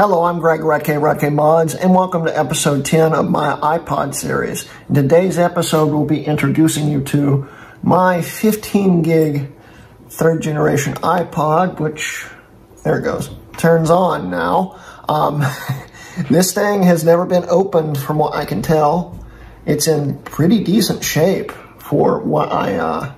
Hello, I'm Greg Hrutkay, Hrutkay Mods, and welcome to episode 10 of my iPod series. In today's episode, we'll be introducing you to my 15 gig third generation iPod, which, there it goes, turns on now. Um, this thing has never been opened from what I can tell. It's in pretty decent shape for what I uh,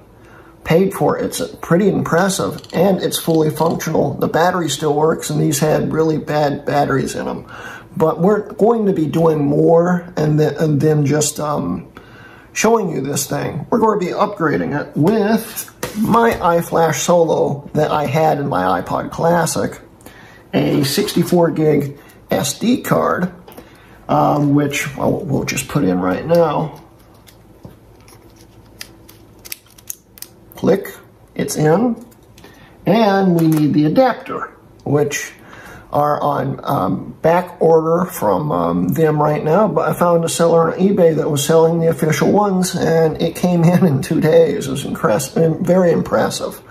paid for. It's pretty impressive and it's fully functional. The battery still works and these had really bad batteries in them. But we're going to be doing more and then, just um, showing you this thing. We're going to be upgrading it with my iFlash Solo that I had in my iPod Classic, a 64 gig SD card, um, which we'll just put in right now. Click, it's in. And we need the adapter, which are on um, back order from um, them right now, but I found a seller on eBay that was selling the official ones, and it came in in two days. It was impressive, very impressive.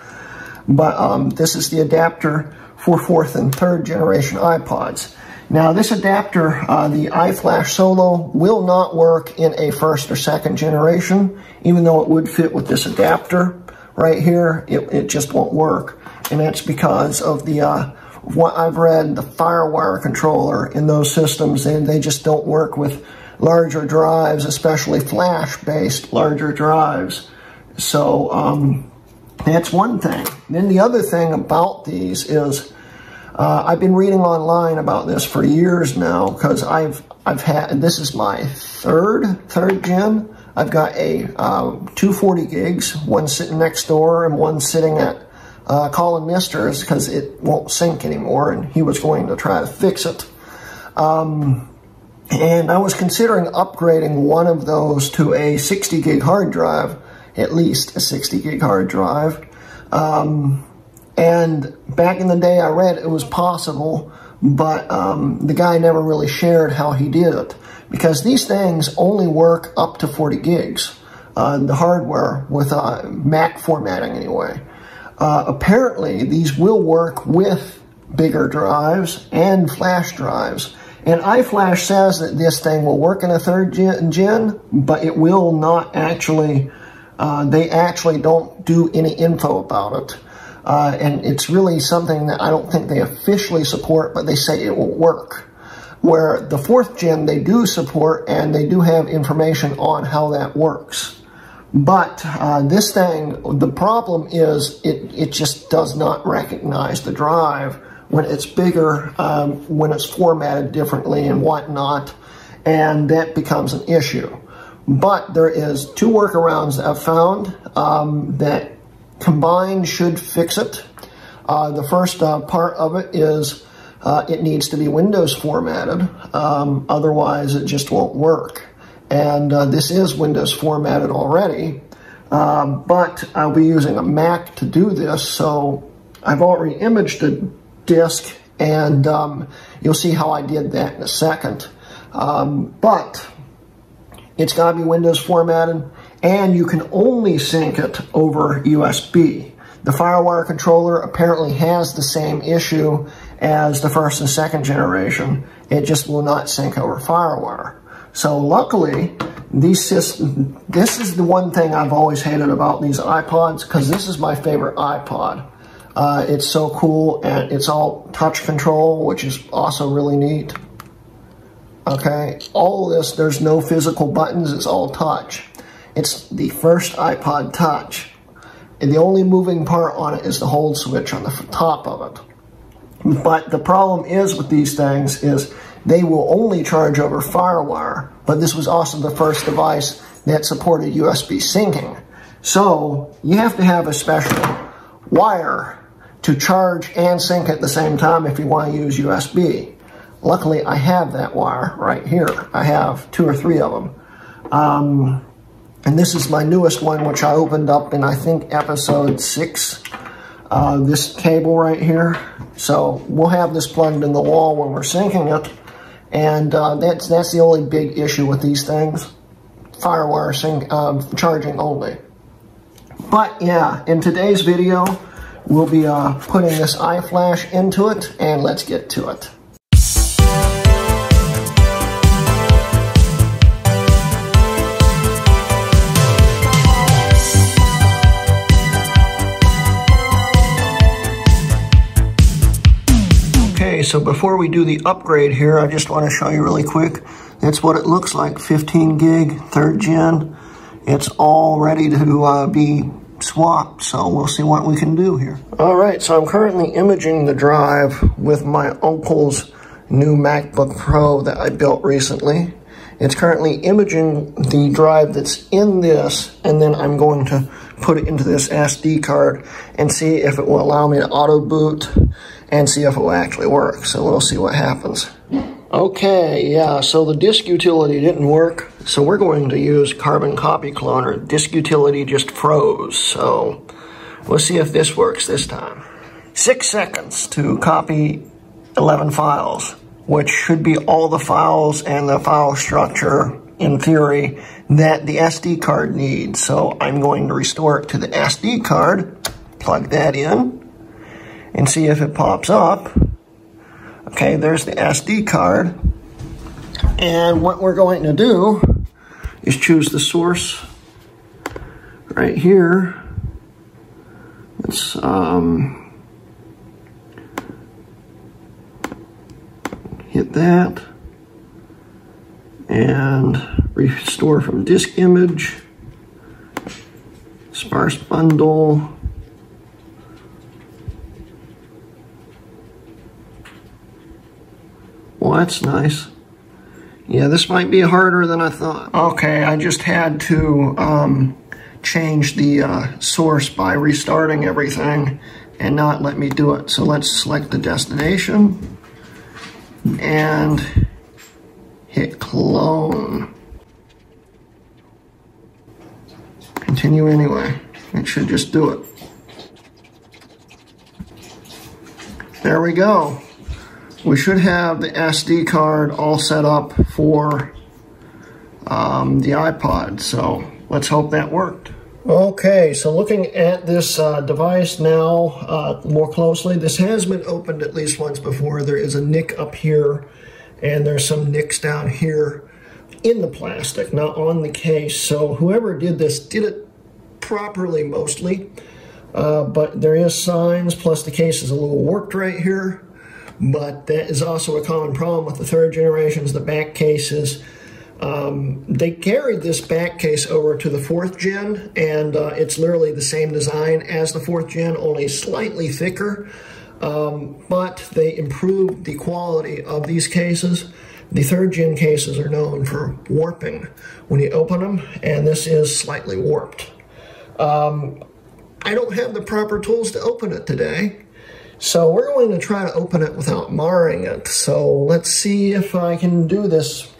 But um, this is the adapter for fourth and third generation iPods. Now, this adapter, uh, the iFlash Solo, will not work in a first or second generation, even though it would fit with this adapter right here, it, it just won't work. And that's because of the, uh, what I've read, the FireWire controller in those systems, and they just don't work with larger drives, especially flash-based larger drives. So um, that's one thing. Then the other thing about these is uh, I've been reading online about this for years now because I've I've had this is my third third gen I've got a uh, 240 gigs, one sitting next door and one sitting at uh, Colin Mister's because it won't sync anymore and he was going to try to fix it. Um, and I was considering upgrading one of those to a 60 gig hard drive, at least a 60 gig hard drive. Um, and back in the day I read it was possible, but um, the guy never really shared how he did it because these things only work up to 40 gigs, uh, the hardware with uh, Mac formatting anyway. Uh, apparently, these will work with bigger drives and flash drives. And iFlash says that this thing will work in a third gen, gen but it will not actually, uh, they actually don't do any info about it. Uh, and it's really something that I don't think they officially support, but they say it will work where the fourth gen they do support and they do have information on how that works. But uh, this thing, the problem is it, it just does not recognize the drive when it's bigger, um, when it's formatted differently and whatnot, and that becomes an issue. But there is two workarounds I've found um, that combined should fix it. Uh, the first uh, part of it is uh, it needs to be Windows formatted. Um, otherwise, it just won't work. And uh, this is Windows formatted already, uh, but I'll be using a Mac to do this, so I've already imaged the disk, and um, you'll see how I did that in a second. Um, but it's got to be Windows formatted, and you can only sync it over USB. The FireWire controller apparently has the same issue as the first and second generation. It just will not sync over FireWire. So luckily, these this is the one thing I've always hated about these iPods because this is my favorite iPod. Uh, it's so cool and it's all touch control, which is also really neat. Okay, all this, there's no physical buttons, it's all touch. It's the first iPod Touch. And the only moving part on it is the hold switch on the top of it. But the problem is with these things is they will only charge over FireWire, but this was also the first device that supported USB syncing. So you have to have a special wire to charge and sync at the same time if you want to use USB. Luckily, I have that wire right here. I have two or three of them. Um, and this is my newest one, which I opened up in, I think, episode six uh, this cable right here. So we'll have this plugged in the wall when we're syncing it. And uh, that's, that's the only big issue with these things. Firewire sync, uh, charging only. But yeah, in today's video, we'll be uh, putting this iFlash into it, and let's get to it. So before we do the upgrade here, I just want to show you really quick. That's what it looks like, 15 gig, third gen. It's all ready to uh, be swapped, so we'll see what we can do here. All right, so I'm currently imaging the drive with my uncle's new MacBook Pro that I built recently. It's currently imaging the drive that's in this, and then I'm going to put it into this SD card and see if it will allow me to auto boot and see if it will actually work. So we'll see what happens. Okay, yeah, so the disk utility didn't work, so we're going to use Carbon Copy Cloner. Disk utility just froze, so we'll see if this works this time. Six seconds to copy 11 files, which should be all the files and the file structure, in theory, that the SD card needs. So I'm going to restore it to the SD card, plug that in, and see if it pops up. Okay, there's the SD card. And what we're going to do is choose the source right here. Let's um, hit that and restore from disk image, sparse bundle, Well, that's nice. Yeah, this might be harder than I thought. Okay, I just had to um, change the uh, source by restarting everything and not let me do it. So let's select the destination and hit clone. Continue anyway. It should just do it. There we go we should have the SD card all set up for um, the iPod. So let's hope that worked. Okay, so looking at this uh, device now uh, more closely, this has been opened at least once before. There is a nick up here, and there's some nicks down here in the plastic, not on the case. So whoever did this did it properly mostly, uh, but there is signs, plus the case is a little warped right here but that is also a common problem with the third generations, the back cases. Um, they carried this back case over to the fourth gen, and uh, it's literally the same design as the fourth gen, only slightly thicker. Um, but they improved the quality of these cases. The third gen cases are known for warping when you open them, and this is slightly warped. Um, I don't have the proper tools to open it today. So we're going to try to open it without marring it. So let's see if I can do this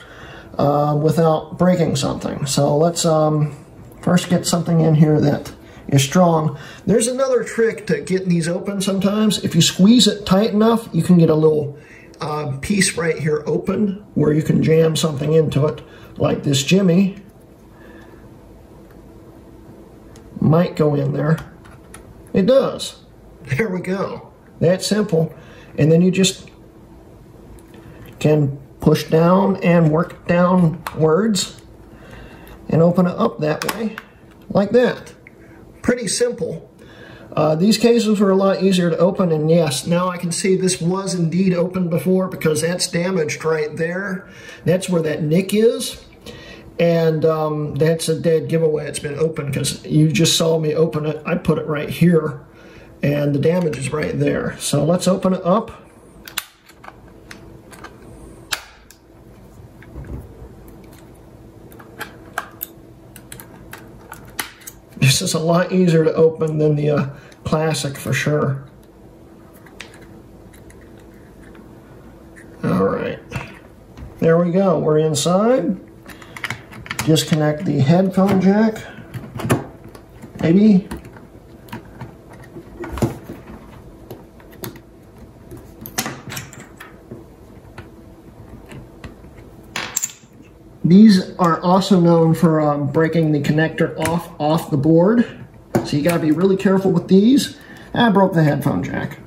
uh, without breaking something. So let's um, first get something in here that is strong. There's another trick to getting these open sometimes. If you squeeze it tight enough, you can get a little uh, piece right here open where you can jam something into it, like this jimmy. Might go in there. It does. There we go. That simple. And then you just can push down and work down words and open it up that way, like that. Pretty simple. Uh, these cases were a lot easier to open, and yes, now I can see this was indeed opened before because that's damaged right there. That's where that nick is, and um, that's a dead giveaway. It's been opened because you just saw me open it. I put it right here and the damage is right there. So let's open it up. This is a lot easier to open than the uh, Classic for sure. All right, there we go. We're inside. Disconnect the headphone jack. Maybe These are also known for um, breaking the connector off off the board. So you gotta be really careful with these. I broke the headphone jack.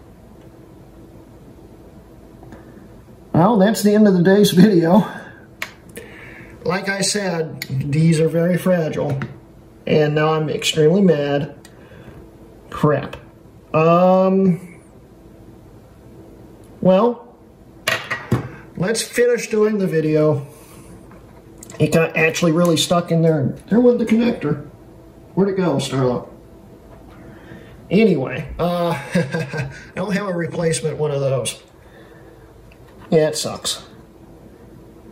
Well, that's the end of the day's video. Like I said, these are very fragile. And now I'm extremely mad. Crap. Um, well, let's finish doing the video. It got actually really stuck in there. There went the connector. Where'd it go, Starla? Anyway, uh, I don't have a replacement one of those. Yeah, it sucks.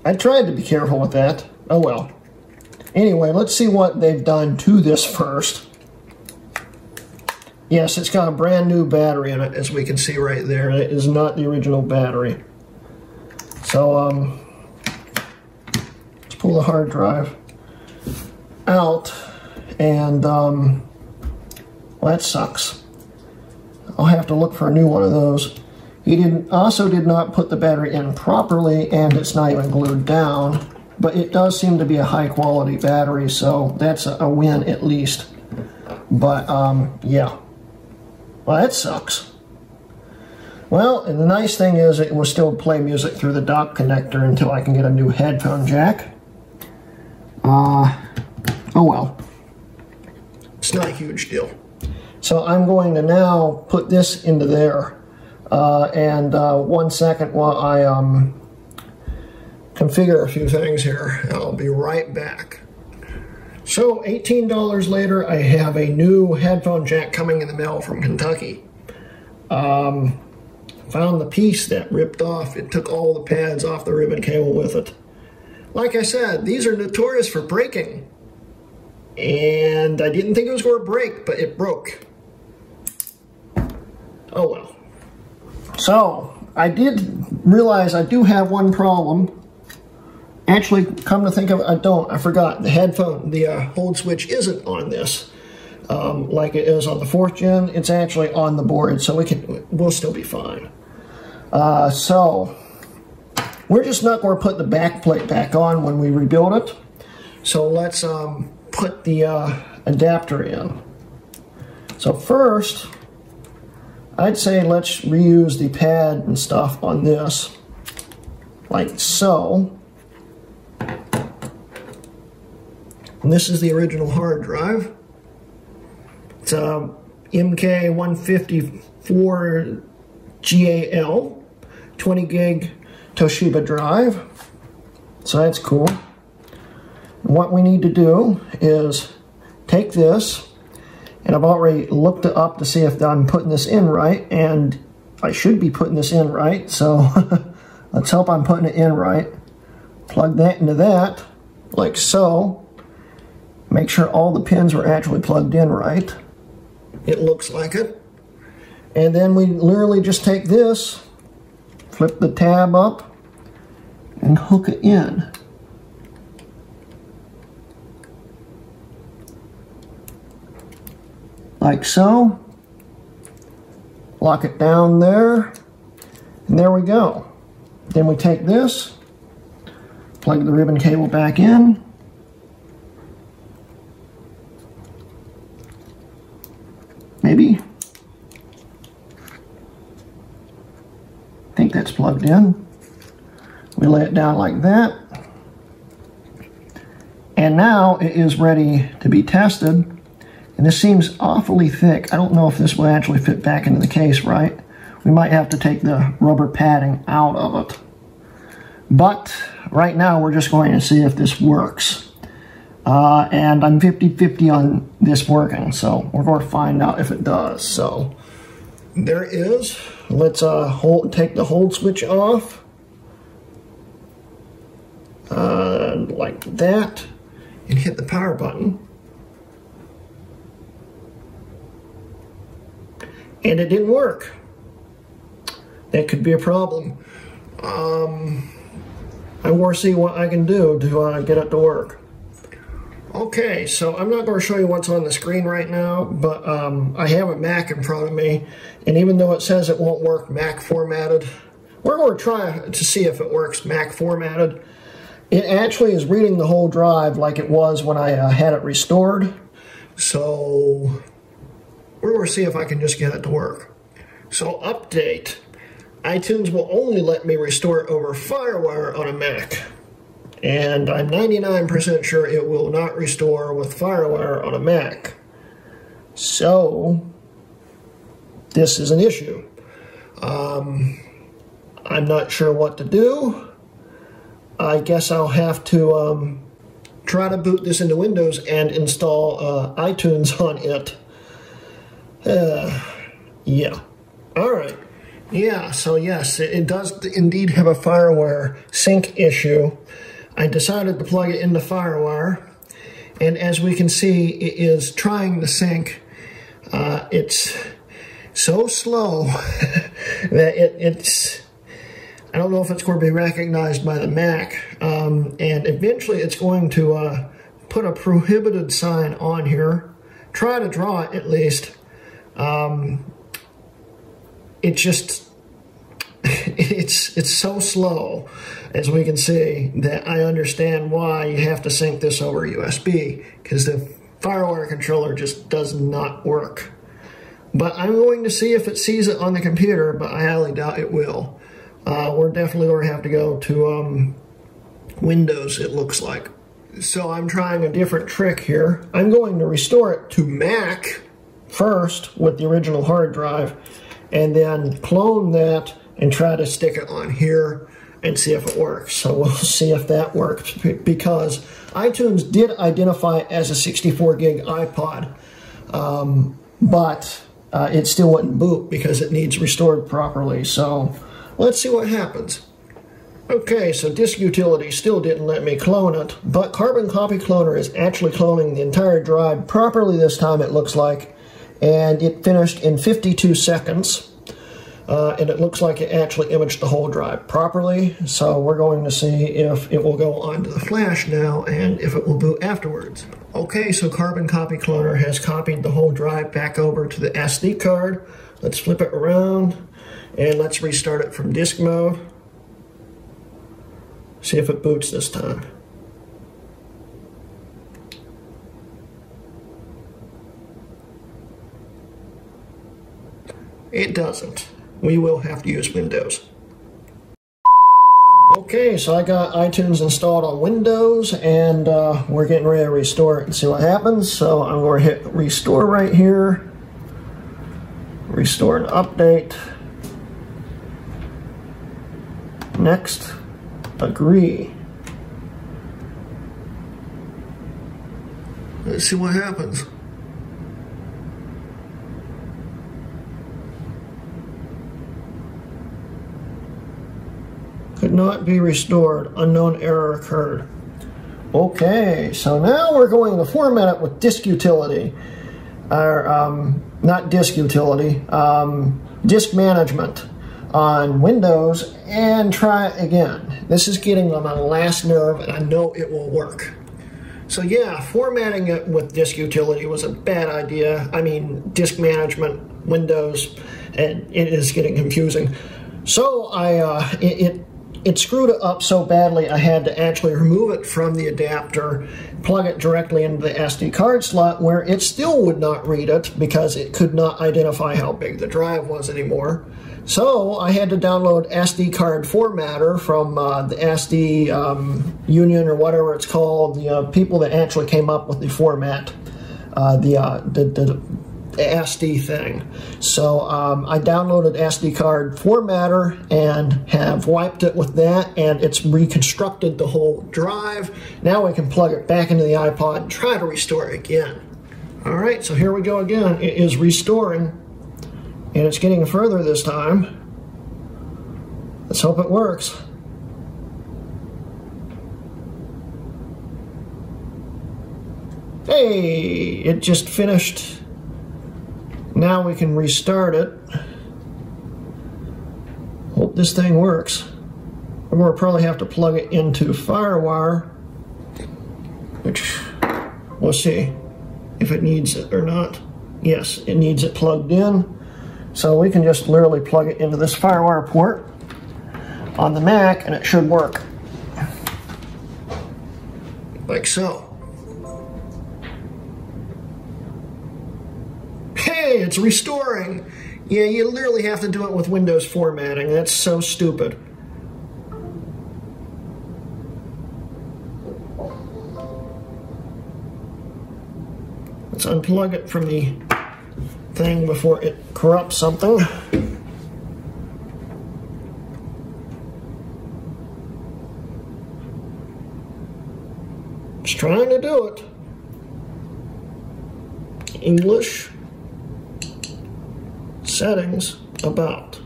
I tried to be careful with that. Oh well. Anyway, let's see what they've done to this first. Yes, it's got a brand new battery in it, as we can see right there. It is not the original battery. So, um, pull the hard drive out, and, um, well, that sucks. I'll have to look for a new one of those. He did also did not put the battery in properly, and it's not even glued down, but it does seem to be a high quality battery, so that's a, a win at least. But, um, yeah. Well, that sucks. Well, and the nice thing is it will still play music through the dock connector until I can get a new headphone jack. Uh, oh well. It's not a huge deal. So I'm going to now put this into there. Uh, and uh, one second while I um, configure a few things here. I'll be right back. So $18 later, I have a new headphone jack coming in the mail from Kentucky. Um, found the piece that ripped off. It took all the pads off the ribbon cable with it. Like I said, these are notorious for breaking. And I didn't think it was going to break, but it broke. Oh well. So, I did realize I do have one problem. Actually, come to think of it, I don't. I forgot. The headphone, the uh, hold switch isn't on this. Um, like it is on the fourth gen, it's actually on the board, so we can we'll still be fine. Uh, so we're just not going to put the back plate back on when we rebuild it. So let's um, put the uh, adapter in. So first, I'd say let's reuse the pad and stuff on this, like so. And this is the original hard drive. It's a MK154 GAL, 20 gig Toshiba drive. So that's cool. What we need to do is take this, and I've already looked it up to see if I'm putting this in right, and I should be putting this in right, so let's hope I'm putting it in right. Plug that into that, like so. Make sure all the pins are actually plugged in right. It looks like it. And then we literally just take this, flip the tab up, and hook it in. Like so. Lock it down there. And there we go. Then we take this, plug the ribbon cable back in, maybe. I think that's plugged in. We lay it down like that. And now it is ready to be tested. And this seems awfully thick. I don't know if this will actually fit back into the case right. We might have to take the rubber padding out of it. But right now we're just going to see if this works. Uh, and I'm 50-50 on this working, so we're going to find out if it does. So there is. Let's uh, hold, take the hold switch off. Uh, like that. And hit the power button. And it didn't work. That could be a problem. Um, I want to see what I can do to uh, get it to work. Okay, so I'm not going to show you what's on the screen right now, but um, I have a Mac in front of me, and even though it says it won't work Mac formatted, we're going to try to see if it works Mac formatted. It actually is reading the whole drive like it was when I uh, had it restored, so we're going to see if I can just get it to work. So update, iTunes will only let me restore it over FireWire on a Mac and I'm 99% sure it will not restore with FireWire on a Mac. So, this is an issue. Um, I'm not sure what to do. I guess I'll have to um, try to boot this into Windows and install uh, iTunes on it. Uh, yeah. All right. Yeah, so yes, it does indeed have a FireWire sync issue. I decided to plug it in into FireWire, and as we can see, it is trying to sync. Uh, it's so slow that it, it's, I don't know if it's going to be recognized by the Mac, um, and eventually it's going to uh, put a prohibited sign on here, try to draw it at least. Um, it just it's it's so slow as we can see that I understand why you have to sync this over USB because the FireWire controller just does not work. But I'm going to see if it sees it on the computer, but I highly doubt it will. Uh, we're definitely going to have to go to um, Windows, it looks like. So I'm trying a different trick here. I'm going to restore it to Mac first with the original hard drive and then clone that and try to stick it on here and see if it works. So we'll see if that works because iTunes did identify as a 64 gig iPod, um, but uh, it still wouldn't boot because it needs restored properly. So let's see what happens. Okay, so disk utility still didn't let me clone it, but Carbon Copy Cloner is actually cloning the entire drive properly this time, it looks like, and it finished in 52 seconds. Uh, and it looks like it actually imaged the whole drive properly. So we're going to see if it will go onto the flash now and if it will boot afterwards. Okay, so Carbon Copy Cloner has copied the whole drive back over to the SD card. Let's flip it around and let's restart it from disk mode. See if it boots this time. It doesn't we will have to use Windows. Okay, so I got iTunes installed on Windows, and uh, we're getting ready to restore it and see what happens. So I'm going to hit restore right here, restore and update, next, agree. Let's see what happens. Could not be restored. Unknown error occurred. Okay, so now we're going to format it with disk utility. Or, um, not disk utility, um, disk management on Windows and try again. This is getting on my last nerve and I know it will work. So yeah, formatting it with disk utility was a bad idea. I mean, disk management, Windows, and it is getting confusing. So I, uh, it, it it screwed it up so badly I had to actually remove it from the adapter, plug it directly into the SD card slot where it still would not read it because it could not identify how big the drive was anymore. So I had to download SD card formatter from uh, the SD um, Union or whatever it's called, the uh, people that actually came up with the format, uh, the, uh, the, the SD thing. So um, I downloaded SD card formatter and have wiped it with that and it's reconstructed the whole drive. Now we can plug it back into the iPod and try to restore it again. All right, so here we go again. It is restoring and it's getting further this time. Let's hope it works. Hey, it just finished now we can restart it. Hope this thing works. We're going to probably have to plug it into FireWire, which we'll see if it needs it or not. Yes, it needs it plugged in. So we can just literally plug it into this FireWire port on the Mac and it should work. Like so. Hey, it's restoring. Yeah, you literally have to do it with Windows formatting. That's so stupid. Let's unplug it from the thing before it corrupts something. Just trying to do it. English settings about.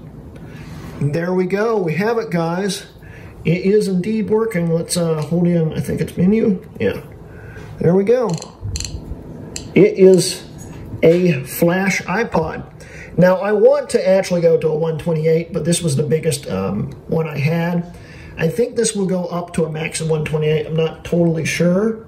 There we go. We have it, guys. It is indeed working. Let's uh, hold in, I think it's menu. Yeah. There we go. It is a flash iPod. Now, I want to actually go to a 128, but this was the biggest um, one I had. I think this will go up to a max of 128. I'm not totally sure.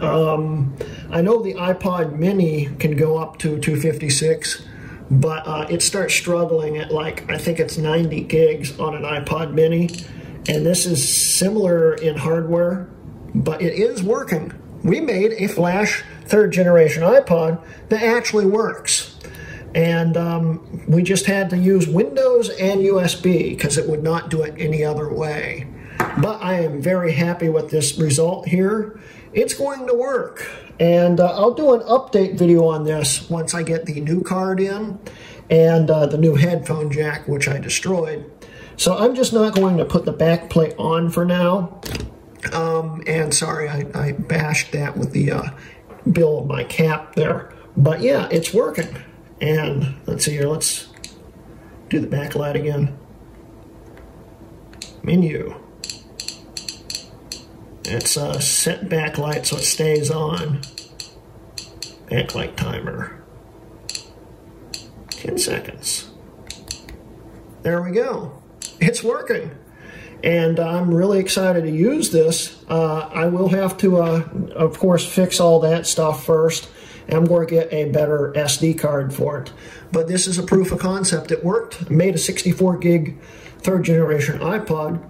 Um, I know the iPod mini can go up to 256, but uh, it starts struggling at like, I think it's 90 gigs on an iPod mini. And this is similar in hardware, but it is working. We made a flash third generation iPod that actually works and um, we just had to use Windows and USB because it would not do it any other way. But I am very happy with this result here. It's going to work, and uh, I'll do an update video on this once I get the new card in and uh, the new headphone jack, which I destroyed. So I'm just not going to put the back plate on for now. Um, and sorry, I, I, bashed that with the uh, bill of my cap there. But yeah, it's working. And let's see here, let's do the backlight again. Menu. It's a set backlight so it stays on. Backlight timer. 10 seconds. There we go. It's working. And I'm really excited to use this. Uh, I will have to, uh, of course, fix all that stuff first I'm going to get a better SD card for it. But this is a proof of concept. It worked. I made a 64 gig third generation iPod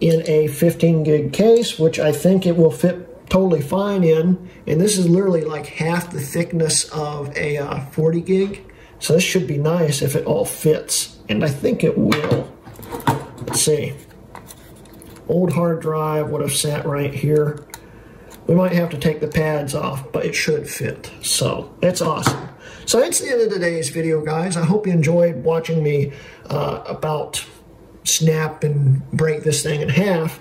in a 15 gig case, which I think it will fit totally fine in. And this is literally like half the thickness of a uh, 40 gig. So this should be nice if it all fits. And I think it will. Let's see. Old hard drive would have sat right here. We might have to take the pads off, but it should fit. So it's awesome. So that's the end of today's video, guys. I hope you enjoyed watching me uh, about snap and break this thing in half.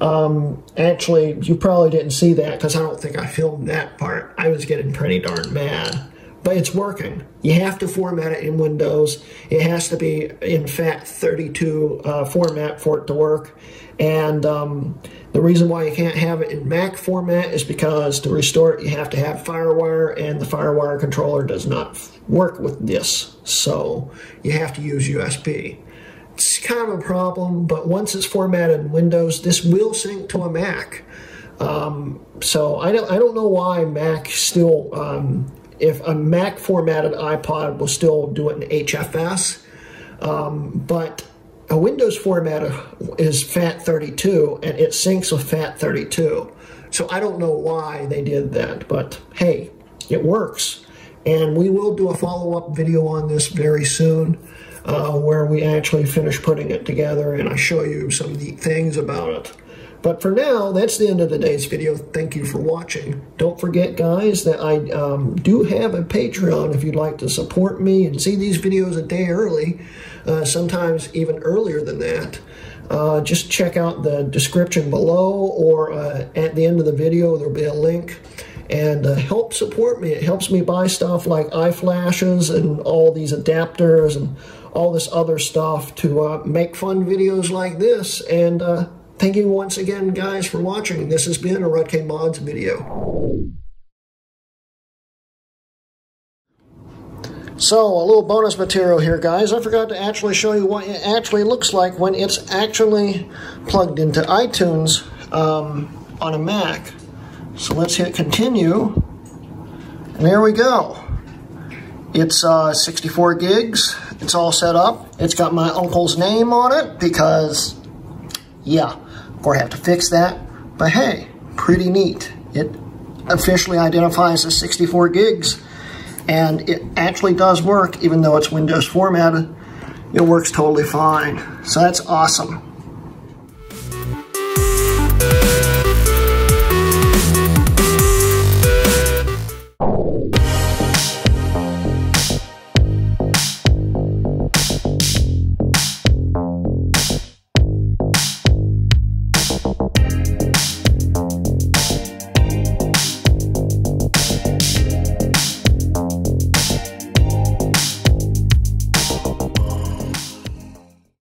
Um, actually, you probably didn't see that because I don't think I filmed that part. I was getting pretty darn mad. But it's working. You have to format it in Windows. It has to be in FAT32 uh, format for it to work. And um, the reason why you can't have it in Mac format is because to restore it, you have to have FireWire, and the FireWire controller does not work with this. So you have to use USB. It's kind of a problem, but once it's formatted in Windows, this will sync to a Mac. Um, so I don't, I don't know why Mac still, um, if a Mac formatted iPod will still do it in HFS, um, but a Windows format is FAT32 and it syncs with FAT32. So I don't know why they did that, but hey, it works. And we will do a follow-up video on this very soon uh, where we actually finish putting it together and I show you some neat things about it. But for now, that's the end of today's video. Thank you for watching. Don't forget, guys, that I um, do have a Patreon if you'd like to support me and see these videos a day early, uh, sometimes even earlier than that. Uh, just check out the description below or uh, at the end of the video, there'll be a link. And uh, help support me. It helps me buy stuff like iFlashes and all these adapters and all this other stuff to uh, make fun videos like this. And uh, Thank you once again, guys, for watching. This has been a Hrutkay Mods video. So, a little bonus material here, guys. I forgot to actually show you what it actually looks like when it's actually plugged into iTunes um, on a Mac. So let's hit continue. And there we go. It's uh, 64 gigs. It's all set up. It's got my uncle's name on it because, yeah, or have to fix that. But hey, pretty neat. It officially identifies as 64 gigs and it actually does work even though it's Windows formatted. It works totally fine. So that's awesome.